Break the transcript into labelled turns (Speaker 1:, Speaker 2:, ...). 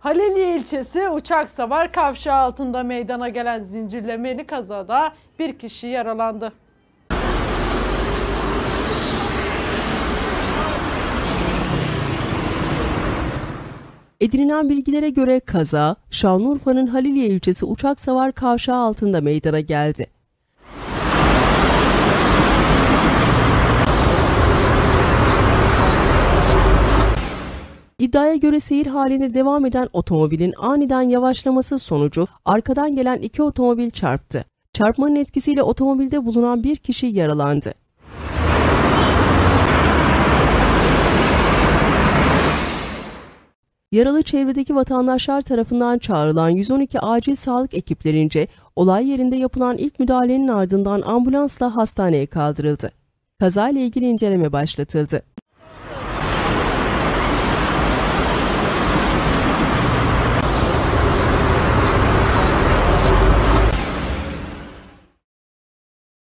Speaker 1: Haliliye ilçesi Uçak Savar kavşağı altında meydana gelen zincirlemeli kazada bir kişi yaralandı.
Speaker 2: Edinilen bilgilere göre kaza Şanlıurfa'nın Haliliye ilçesi Uçak Savar kavşağı altında meydana geldi. İddiaya göre seyir halinde devam eden otomobilin aniden yavaşlaması sonucu arkadan gelen iki otomobil çarptı. Çarpmanın etkisiyle otomobilde bulunan bir kişi yaralandı. Yaralı çevredeki vatandaşlar tarafından çağrılan 112 acil sağlık ekiplerince olay yerinde yapılan ilk müdahalenin ardından ambulansla hastaneye kaldırıldı. Kazayla ilgili inceleme başlatıldı.